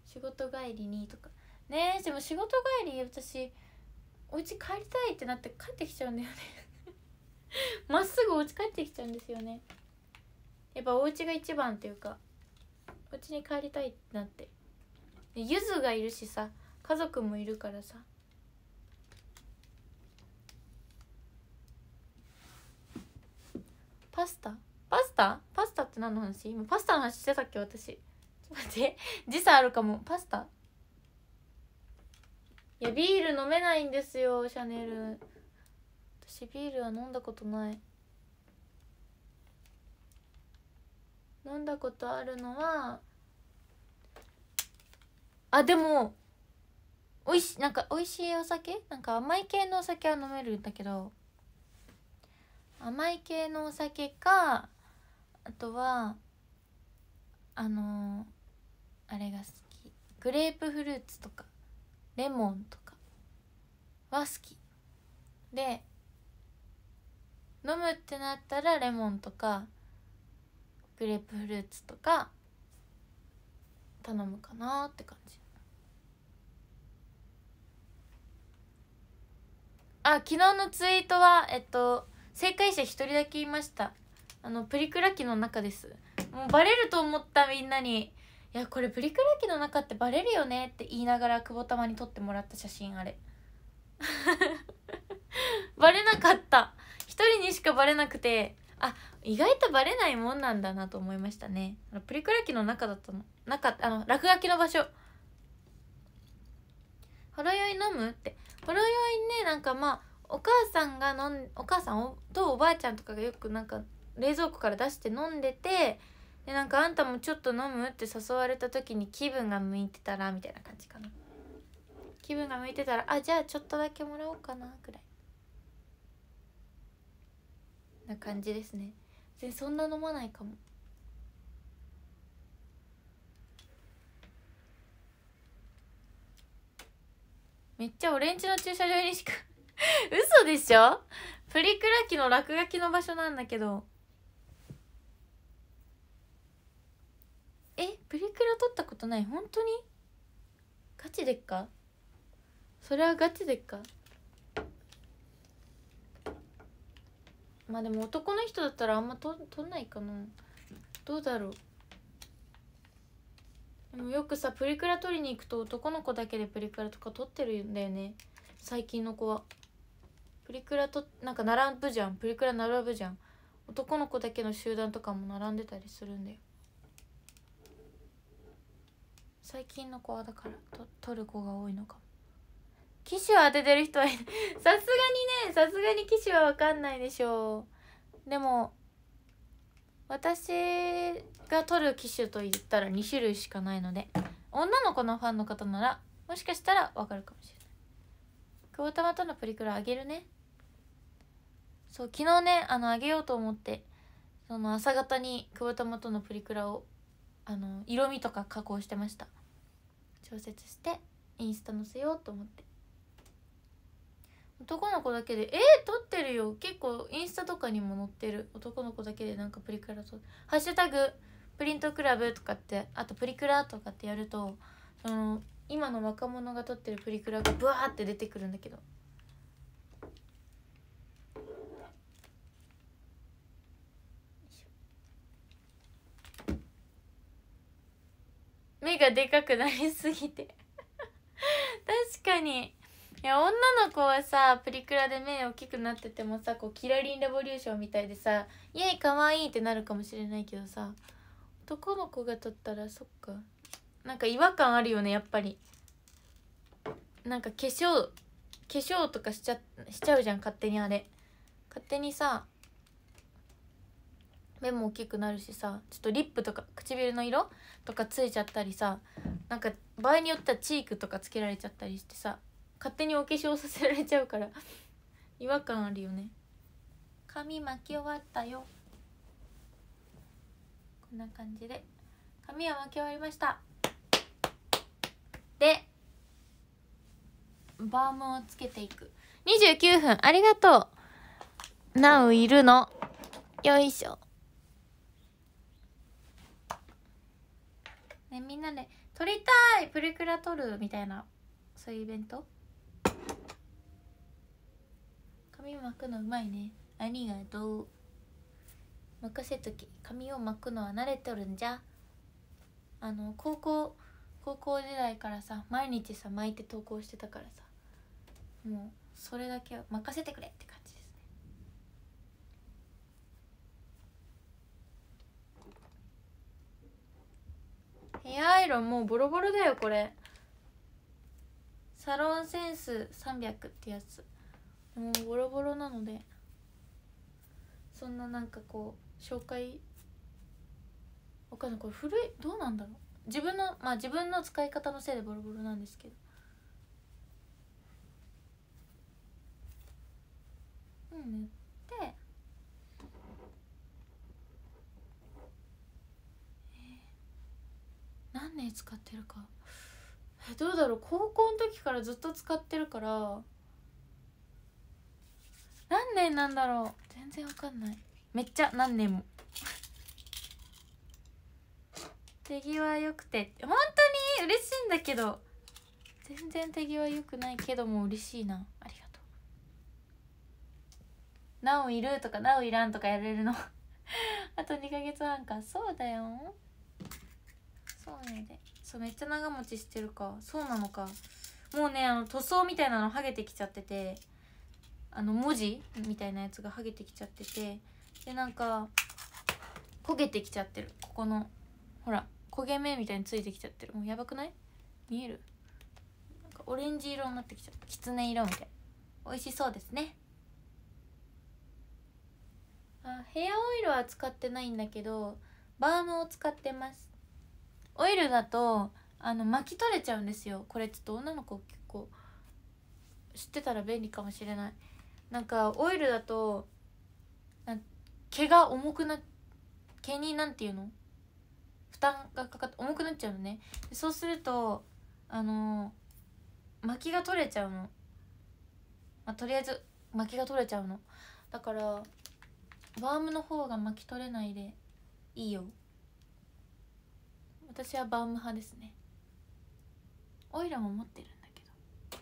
仕事帰りにとか。ねえでも仕事帰り私お家帰りたいってなって帰ってきちゃうんだよね。まっすぐお家帰ってきちゃうんですよね。やっぱお家が一番っていうかお家に帰りたいってなって。ゆずがいるしさ家族もいるからさパスタ？パスタ？パスタって何の話？今パスタの話してたっけ私。ちょっと待って。時差あるかも。パスタ？いやビール飲めないんですよシャネル。私ビールは飲んだことない。飲んだことあるのはあでもおいしなんか美味しいお酒？なんか甘い系のお酒は飲めるんだけど。甘い系のお酒かあとはあのー、あれが好き。グレープフルーツとかレモンとかは好き。で飲むってなったらレモンとかグレープフルーツとか頼むかなって感じ。あ昨日のツイートはえっと正解者一人だけいました。あのプリクラ機の中です。もうバレると思ったみんなにいやこれプリクラ機の中ってバレるよねって言いながら久保玉に撮ってもらった写真あれ。バレなかった。一人にしかバレなくてあ意外とバレないもんなんだなと思いましたね。プリクラ機の中だったの。中あの落書きの場所。ほろ酔い飲むって。ほろ酔いねなんかまあお母さんが飲んお母さんとおばあちゃんとかがよくなんか冷蔵庫から出して飲んでてでなんかあんたもちょっと飲むって誘われた時に気分が向いてたらみたいな感じかな。気分が向いてたらあじゃあちょっとだけもらおうかなくらい。な感じですね。全そんな飲まないかも。めっちゃオレンジの駐車場にしか 嘘でしょ？プリクラ機の落書きの場所なんだけど。えプリクラ撮ったことない？本当に？ガチでっか？それはガチでっか？まあでも男の人だったらあんまと撮んないかな。どうだろう？でもよくさプリクラ撮りに行くと男の子だけでプリクラとか撮ってるんだよね。最近の子は。プリクラとなんか並ぶじゃん。プリクラ並ぶじゃん。男の子だけの集団とかも並んでたりするんだよ。最近の子はだからと撮る子が多いのかも。機種を当ててる人はい さすがにねさすがに機種は分かんないでしょう。でも私が撮る機種と言ったら2種類しかないので女の子のファンの方ならもしかしたら分かるかもしれない。久保玉とのプリクラあげるね。そう昨日ねあのあげようと思ってその朝方に久保玉とのプリクラをあの色味とか加工してました。調節してインスタ載せようと思って。男の子だけで「えー、撮ってるよ。結構インスタとかにも載ってる。男の子だけでなんかプリクラと「ハッシュタグプリントクラブ」とかってあとプリクラとかってやるとその今の若者が撮ってるプリクラがブワーって出てくるんだけど。目がでかくなりすぎて。確かに。いや女の子はさプリクラで目大きくなっててもさこうキラリンレボリューションみたいでさ「イエイかわいい!」ってなるかもしれないけどさ男の子が撮ったらそっか。なんか違和感あるよねやっぱり。なんか化粧化粧とかしちゃしちゃうじゃん勝手にあれ。勝手にさ目も大きくなるしさちょっとリップとか唇の色とかついちゃったりさなんか場合によってはチークとかつけられちゃったりしてさ勝手にお化粧させられちゃうから違和感あるよね。髪巻き終わったよ。こんな感じで。髪は巻き終わりました。でバームをつけていく。29分。ありがとう。なういるの。よいしょ。ねみんなで撮りたい。プリクラ撮るみたいなそういうイベント。髪巻くのうまいね。ありがとう。任せとき。髪を巻くのは慣れとるんじゃ。あの高校高校時代からさ毎日さ巻いて投稿してたからさもうそれだけは任せてくれって感じですね。ヘアアイロンもうボロボロだよこれ。サロンセンス300ってやつ。もうボロボロなので。そんななんかこう紹介。わかんないこれ古い？どうなんだろう？自分のまあ自分の使い方のせいでボロボロなんですけど。うん塗って何年使ってるか。えどうだろう。高校の時からずっと使ってるから何年なんだろう。全然わかんない。めっちゃ何年も。手際良くて。本当に嬉しいんだけど。全然手際良くないけども嬉しいな。ありがとう。なおいるとかなおいらんとかやれるの。あと2ヶ月半か。そうだよ。そうね。でそうめっちゃ長持ちしてるか。そうなのか。もうねあの塗装みたいなの剥げてきちゃってて。あの文字みたいなやつが剥げてきちゃってて。でなんか焦げてきちゃってる。ここのほら焦げ目みたいについてきちゃってる。もうやばくない？見える？なんかオレンジ色になってきちゃった。きつね色みたい。美味しそうですね。あヘアオイルは使ってないんだけどバームを使ってます。オイルだとあの巻き取れちゃうんですよ。これちょっと女の子結構知ってたら便利かもしれない。なんかオイルだと毛が重くな毛になんていうの？担がかかって重くなっちゃうのね。そうするとあのー、巻きが取れちゃうの、まあ、とりあえず巻きが取れちゃうの。だからバームの方が巻き取れないでいいよ。私はバーム派ですね。オイルも持ってるんだけど。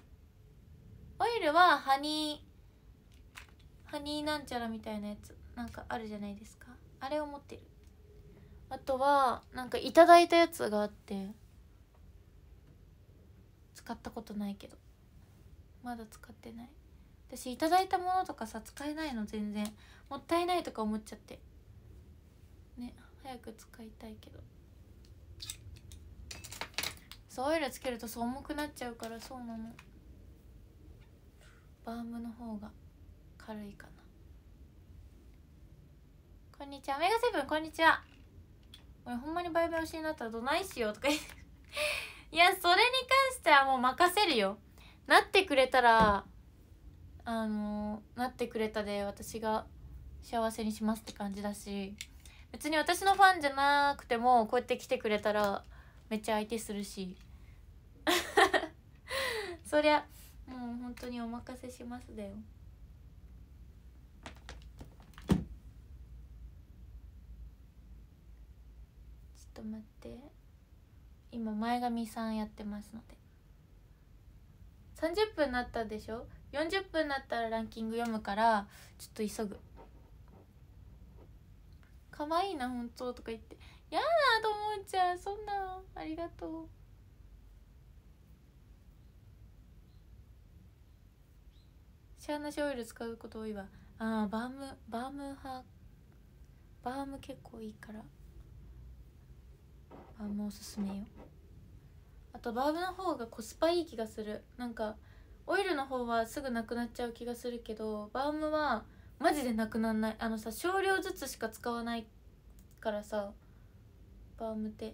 オイルはハニーハニーなんちゃらみたいなやつなんかあるじゃないですか。あれを持ってる。あとはなんかいただいたやつがあって使ったことないけど。まだ使ってない。私いただいたものとかさ使えないの全然。もったいないとか思っちゃって。ね早く使いたいけど。そうオイルつけるとそう重くなっちゃうからそうなの。バームの方が軽いかな。こんにちは。メガセブンこんにちは。俺ほんまにバイバイ推しになったらどないしようとか言って。いやそれに関してはもう任せるよ。なってくれたらあのなってくれたで私が幸せにしますって感じだし。別に私のファンじゃなくてもこうやって来てくれたらめっちゃ相手するし。そりゃもう本当にお任せしますだよ。と待って今前髪さんやってますので。30分なったでしょ？40分なったらランキング読むからちょっと急ぐ。可愛いな本当とか言って。やだと思っちゃうそんなありがとう。シャーナシオイル使うこと多いわ。ああバームバーム派バーム結構いいから。バームおすすめよ。あとバームの方がコスパいい気がする。なんかオイルの方はすぐなくなっちゃう気がするけどバームはマジでなくなんない。あのさ少量ずつしか使わないからさバームって。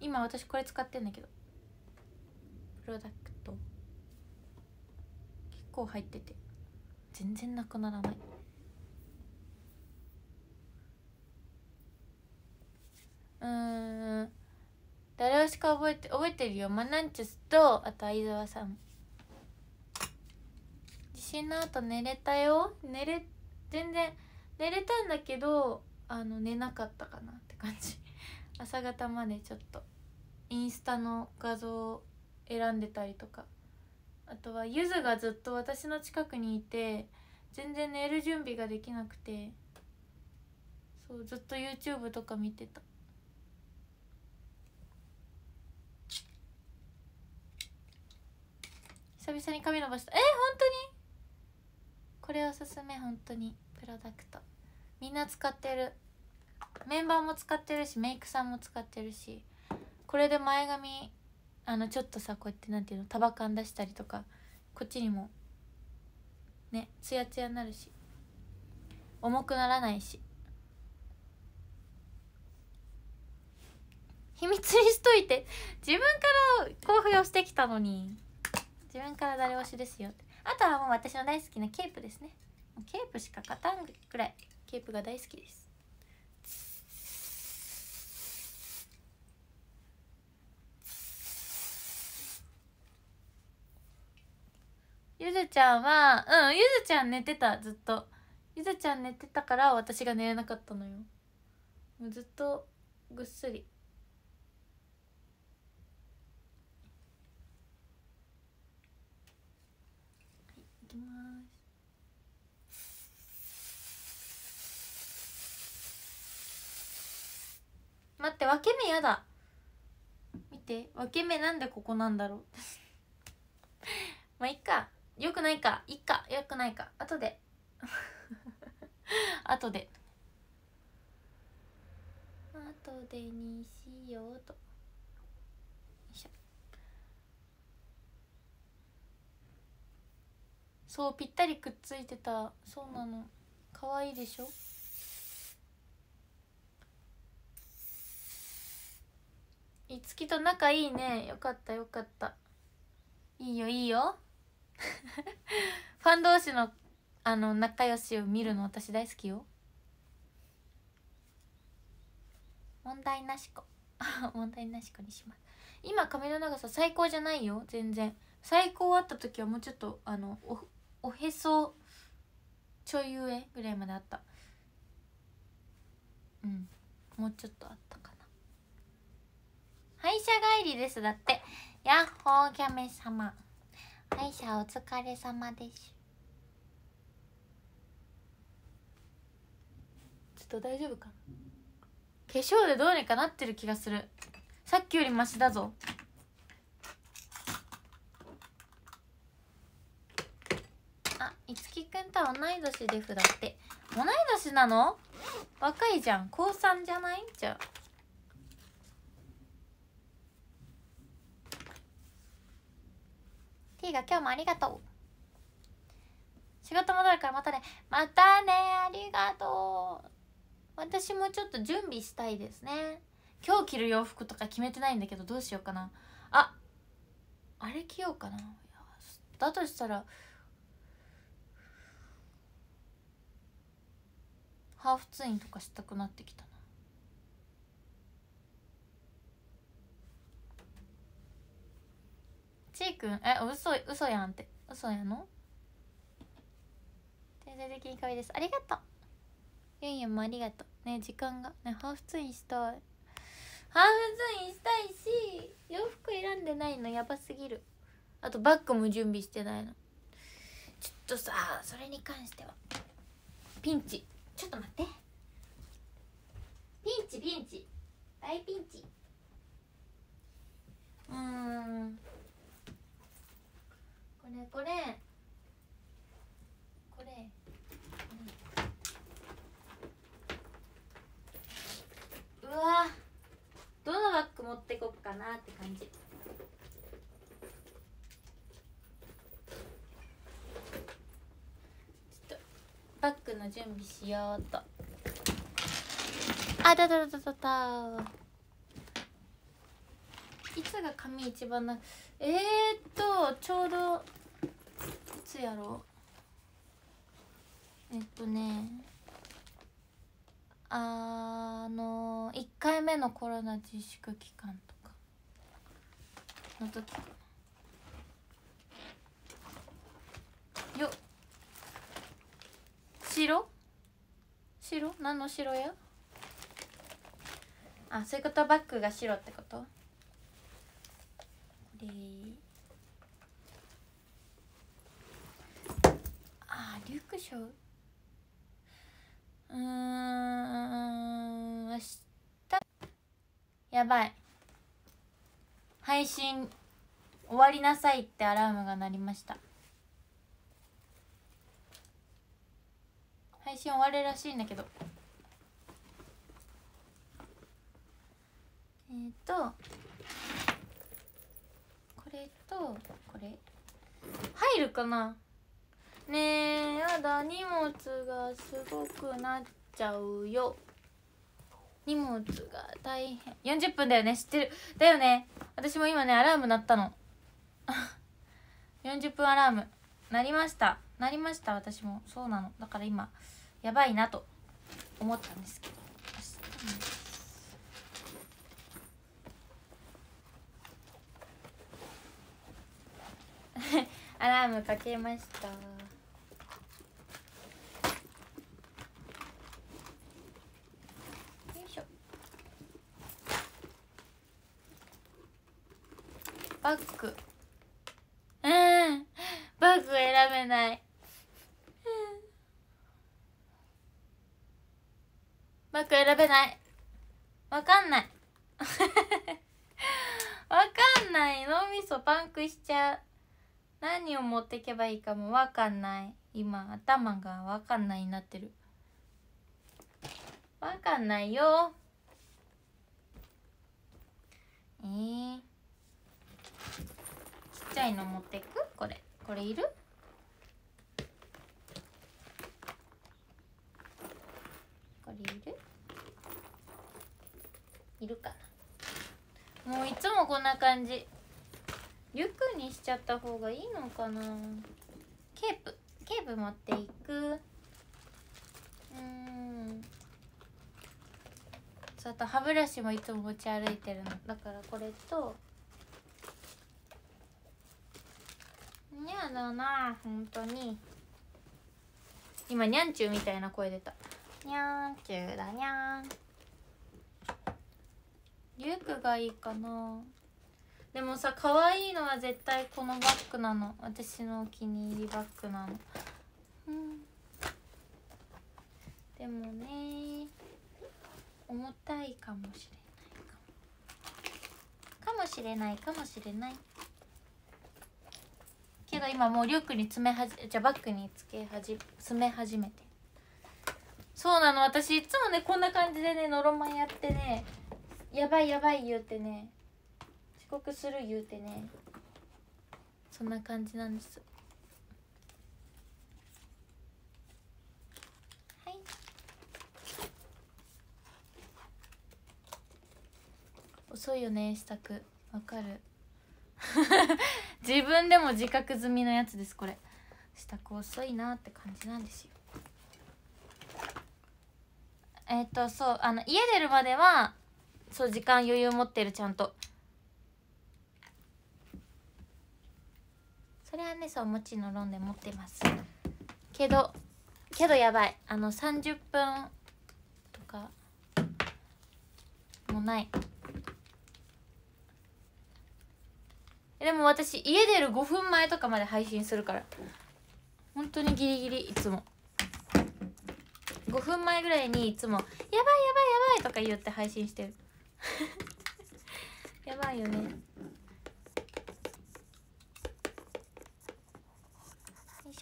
今私これ使ってんだけど。プロダクト。結構入ってて。全然なくならない。うん誰をしか覚えて覚えてるよ。マナンチュスとあと相沢さん。地震の後寝れたよ。寝れ全然寝れたんだけどあの寝なかったかなって感じ。朝方までちょっと。インスタの画像を選んでたりとか。あとはゆずがずっと私の近くにいて全然寝る準備ができなくて。そうずっと YouTube とか見てた。久々に髪伸ばした。えー、本当に？これおすすめ本当に。プロダクト。みんな使ってる。メンバーも使ってるしメイクさんも使ってるし。これで前髪あのちょっとさこうやってなんていうの束感出したりとかこっちにもねツヤツヤになるし。重くならないし。秘密にしといて。自分から公表してきたのに。自分から誰推しですよ。あとはもう私の大好きなケープですね。ケープしか勝たんぐらいケープが大好きです。ゆずちゃんはうんゆずちゃん寝てたずっと。ゆずちゃん寝てたから私が寝れなかったのよ。もうずっとぐっすりはいいきます待って分け目やだ。見て分け目なんでここなんだろう。まあいっか。よくないか。いっか。よくないか。後で。後で。後でにしようと。よいしょ。そうぴったりくっついてた。そうなの。可愛いでしょ？いつきと仲いいね。よかったよかった。いいよいいよ。ファン同士のあの仲良しを見るの私大好きよ。問題なし子。問題なし子にします。今髪の長さ最高じゃないよ。全然。最高あった時はもうちょっとあのおおへそちょい上ぐらいまであった。うん。もうちょっとあったかな。歯医者帰りです。だってやっほーキャメ様。歯医者お疲れ様です。ちょっと大丈夫か？な化粧でどうにかなってる気がする。さっきよりマシだぞ。あいつきくんとは同い年でふだって同い年なの？若いじゃん。高3じゃない？じゃあ T が今日もありがとう。仕事戻るからまたね。またねありがとう。私もちょっと準備したいですね。今日着る洋服とか決めてないんだけどどうしようかな。ああれ着ようかな。だとしたらハーフツインとかしたくなってきたなちーくんえ嘘嘘やんって。嘘やの？全然的に可愛いです。ありがとう。ゆんゆんもありがとう。ね時間が。ねハーフツインしたい。ハーフツインしたいし洋服選んでないの。やばすぎる。あとバッグも準備してないの。ちょっとさそれに関しては。ピンチ。ちょっと待って。ピンチピンチ。大ピンチ。うん。これこれ。これ。うわ。どのバッグ持ってこっかなって感じ。ちょっとバッグの準備しようと。あだだだだだだ。いつが髪一番なえー、っとちょうどつやろう。えっとねあの1回目のコロナ自粛期間とかの時。かなよ白？白？何の白やあそういうこと？バッグが白ってこと？これ。あリュックショーうーん明日。やばい。配信終わりなさいってアラームが鳴りました。配信終わるらしいんだけど。えっ、ー、とこれとこれ。入るかな？ねえやだ荷物がすごくなっちゃうよ。荷物が大変。40分だよね知ってる。だよね。私も今ねアラーム鳴ったの。40分アラーム。鳴りました。鳴りました私も。そうなの。だから今やばいなと。思ったんですけど。アラームかけました。バッグ。うん。バッグ選べない、バッグ選べない。わかんない。わかんない。脳みそパンクしちゃう。何を持ってけばいいかもわかんない。今頭がわかんないになってる。わかんないよ。えー、ちゃいの持ってく？これ。これいる？これいる？いるかな？もういつもこんな感じ。リュックにしちゃった方がいいのかな？ケープ。ケープ持っていく。うん。そうあと歯ブラシもいつも持ち歩いてるの。だからこれとにゃだな本当に。今にゃんちゅうみたいな声出た。にゃんちゅうだにゃんリュックがいいかな。でもさ可愛いのは絶対このバッグなの。私のお気に入りバッグなの。うん。でもね重たいかもしれないかも。かもしれないかもしれないけど今もうリュックに詰めはじじゃバッグにつけはじ詰め始めて。そうなの私いつもねこんな感じでねのろまやってねやばいやばい言うてね遅刻する言うてねそんな感じなんです。はい。遅いよね支度。わかる。自分でも自覚済みのやつですこれ。支度遅いなって感じなんですよ。えっ、ー、とそうあの家出るまではそう時間余裕持ってるちゃんと。それはねそうもちろんで持ってます。けどけどやばい。あの30分とかもない。でも私家出る5分前とかまで配信するから。本当にギリギリいつも。5分前ぐらいにいつも「やばいやばいやばい」とか言って配信してる。やばいよね。よいし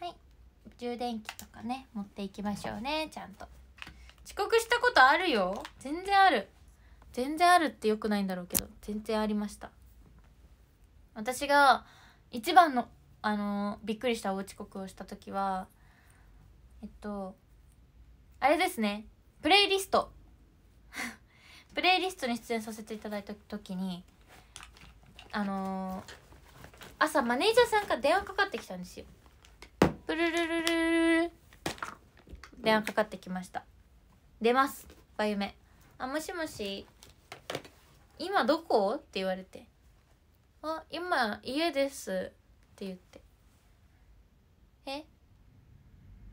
ょ。はい。充電器とかね持っていきましょうねちゃんと。遅刻したことあるよ。全然ある。全然あるってよくないんだろうけど全然ありました。私が一番のあのびっくりしたお遅刻をした時はえっとあれですね。プレイリスト。プレイリストに出演させていただいた時にあのー、朝マネージャーさんから電話かかってきたんですよ。プルルルルル電話かかってきました。出ます。バユメあもしもし。今どこ?」って言われて「あ今家です」って言って「え？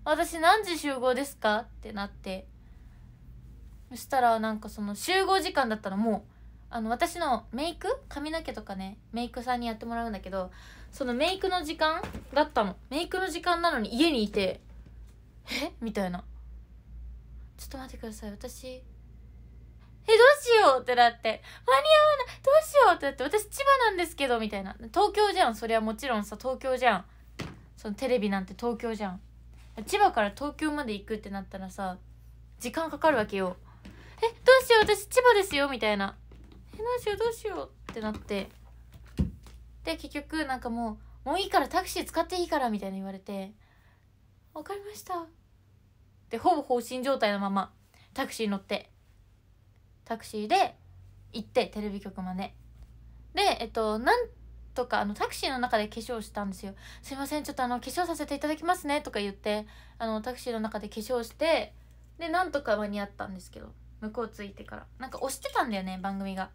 私何時集合ですか?」ってなって。そしたらなんかその集合時間だったらもうあの私のメイク？髪の毛とかね。メイクさんにやってもらうんだけどそのメイクの時間だったの。メイクの時間なのに家にいて「え？みたいな「ちょっと待ってください。私えどうしよう？ってなって間に合わない。どうしよう？ってなって私千葉なんですけどみたいな東京じゃんそりゃもちろんさ東京じゃん。そのテレビなんて東京じゃん。千葉から東京まで行くってなったらさ時間かかるわけよえどうしよう？私千葉ですよみたいなえどうしよう？どうしよう？ってなって。で結局なんかもうもういいからタクシー使っていいからみたいな言われて分かりましたでほぼ放心状態のままタクシー乗って。タクシーで行ってテレビ局まで。でえっとなんとかあのタクシーの中で化粧したんですよ「すいませんちょっとあの化粧させていただきますね」とか言ってあのタクシーの中で化粧してでなんとか間に合ったんですけど向こう着いてから。なんか押してたんだよね番組が。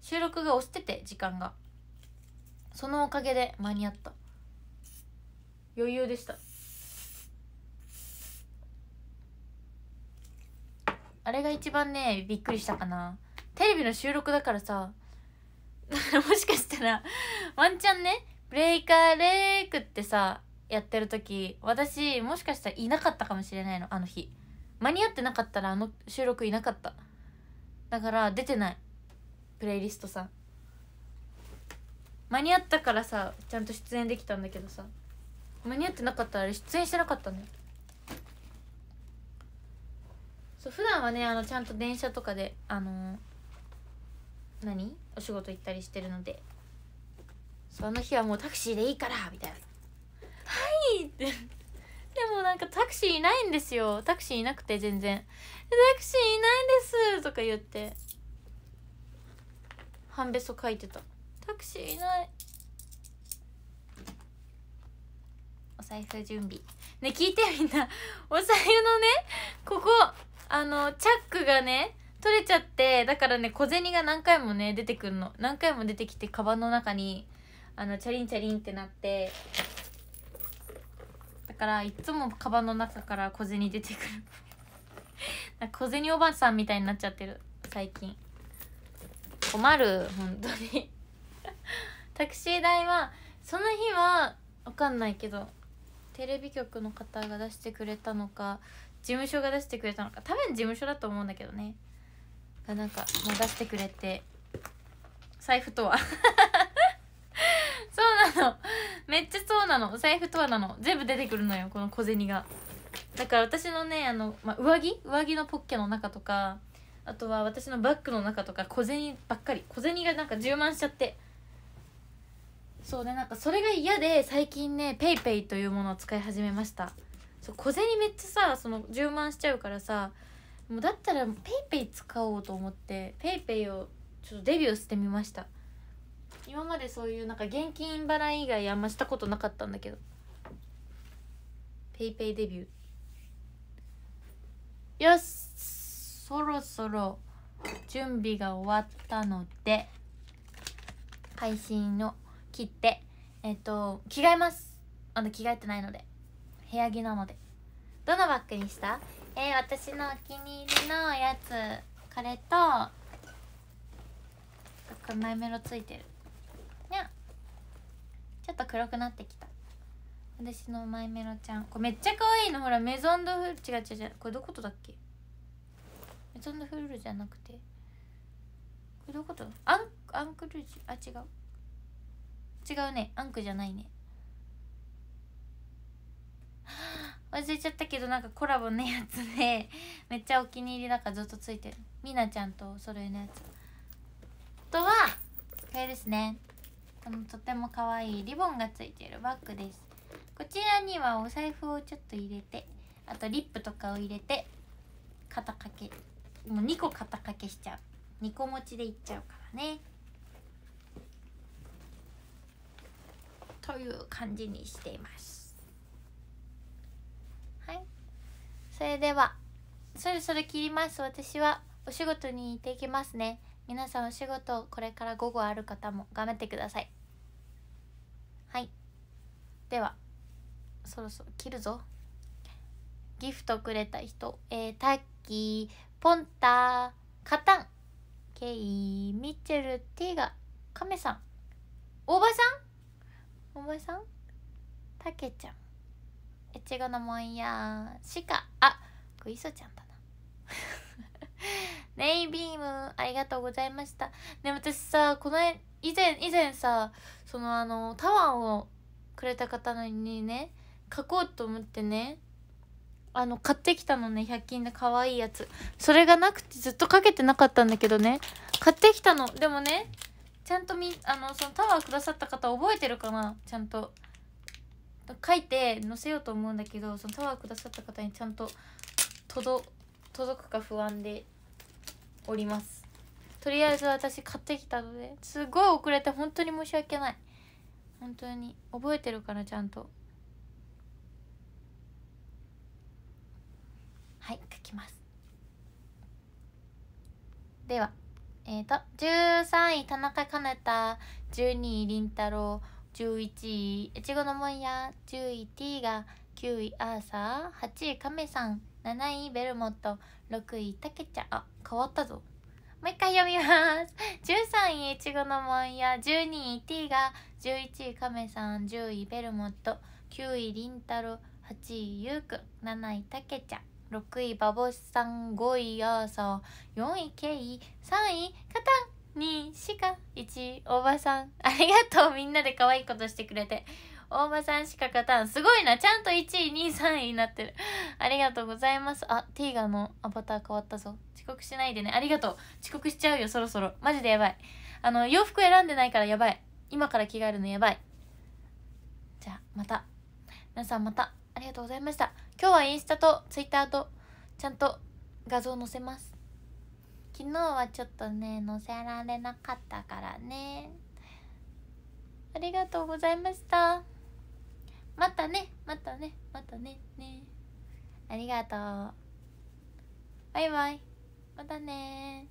収録が押してて時間が。そのおかげで間に合った。余裕でした。あれが一番ねびっくりしたかな。テレビの収録だからさ もしかしたらワンチャンねブレイカーレイクってさやってる時私もしかしたらいなかったかもしれないのあの日。間に合ってなかったらあの収録いなかった。だから出てない。プレイリストさん。間に合ったからさちゃんと出演できたんだけどさ。間に合ってなかったらあれ出演してなかったねそう普段はねあのちゃんと電車とかであのー、何？お仕事行ったりしてるので。その日はもうタクシーでいいからみたいな「はい!」って。でもなんかタクシーいないんですよ。タクシーいなくて全然「タクシーいないんです」とか言って。半べそ書いてた。タクシーいない。お財布準備。ね聞いてみんな。お財布のねここ。あのチャックがね取れちゃってだからね小銭が何回もね出てくるの。何回も出てきてカバンの中にあのチャリンチャリンってなって。だからいつもカバンの中から小銭出てくる。小銭おばさんみたいになっちゃってる。最近。困る本当に。タクシー代はその日は分かんないけどテレビ局の方が出してくれたのか事務所が出してくれたのか。多分事務所だと思うんだけどね。がなんかもう出してくれて。財布とは。そうなの。めっちゃそうなの。お財布とはなの。全部出てくるのよこの小銭が。だから私のねあの、まあ、上着？上着のポッケの中とかあとは私のバッグの中とか小銭ばっかり。小銭がなんか充満しちゃって。そうねなんかそれが嫌で最近ね PayPay というものを使い始めました。そう小銭めっちゃさその充満しちゃうからさもうだったら PayPay 使おうと思って PayPay をちょっとデビューしてみました。今までそういうなんか現金払い以外あんましたことなかったんだけど。PayPay デビュー。よしそろそろ準備が終わったので配信を切ってえっ、と着替えます。あの着替えてないので。部屋着なので。どのバッグにした？えー、私のお気に入りのやつ。これとこれマイメロついてる。にゃちょっと黒くなってきた。私のマイメロちゃん。これめっちゃ可愛いの。ほらメゾンドフル違う違う違う。これどことだっけ？メゾンドフルじゃなくて。これどこと？アンアンクルージュ？あ違う。違うね。アンクじゃないね。忘れちゃったけどなんかコラボのやつで めっちゃお気に入りだからずっとついてる。みなちゃんとお揃いのやつ。あとはこれですね。このとても可愛いリボンがついてるバッグです。こちらにはお財布をちょっと入れてあとリップとかを入れて肩掛けもう2個肩掛けしちゃう。2個持ちでいっちゃうからね。という感じにしていますはいそれでは。そろそろ切ります。私はお仕事に行ってきますね。皆さんお仕事これから午後ある方も頑張ってください。はい。ではそろそろ切るぞ。ギフトくれた人。えー、タッキーポンタカタンケイミッチェルティガカメさん。おばさん？おばさん？たけちゃん。いちごのもんやしかあこれ磯ちゃんだな。ネイビームありがとうございました。で私さこの以前以前さそのあのタワーをくれた方のにね書こうと思ってねあの買ってきたのね100均で。可愛いやつ。それがなくてずっとかけてなかったんだけどね。買ってきたの。でもねちゃんとみあのそのタワーくださった方覚えてるかな？ちゃんと。書いて載せようと思うんだけどそのタワーくださった方にちゃんと届くか不安でおります。とりあえず私買ってきたのですごい遅れて本当に申し訳ない。本当に覚えてるからちゃんと。はい書きます。ではえっ、ー、と13位田中かなた12位りんたろう11位越後のもんや10位ティーガ9位アーサー8位カメさん7位ベルモット6位たけちゃん。あ変わったぞ。もう一回読みます。13位いちごのもんや。12位ティーガ11位カメさん10位ベルモット。9位りんたろ8位ゆうくん7位たけちゃん6位バボシさん5位アーサー。4位ケイ3位カタン。2位シカ1位おばさん。ありがとう。みんなで可愛いことしてくれて。大場さんしか勝たん。すごいな。ちゃんと1位2位3位になってる。ありがとうございます。あティーガのアバター変わったぞ。遅刻しないでね。ありがとう。遅刻しちゃうよそろそろ。マジでやばい。あの洋服選んでないからやばい。今から着替えるのやばい。じゃあまた。皆さんまた。ありがとうございました。今日はインスタとツイッターとちゃんと画像載せます。昨日はちょっとね載せられなかったからね。ありがとうございました。またねまたねまたねね。ありがとう。バイバイ。またね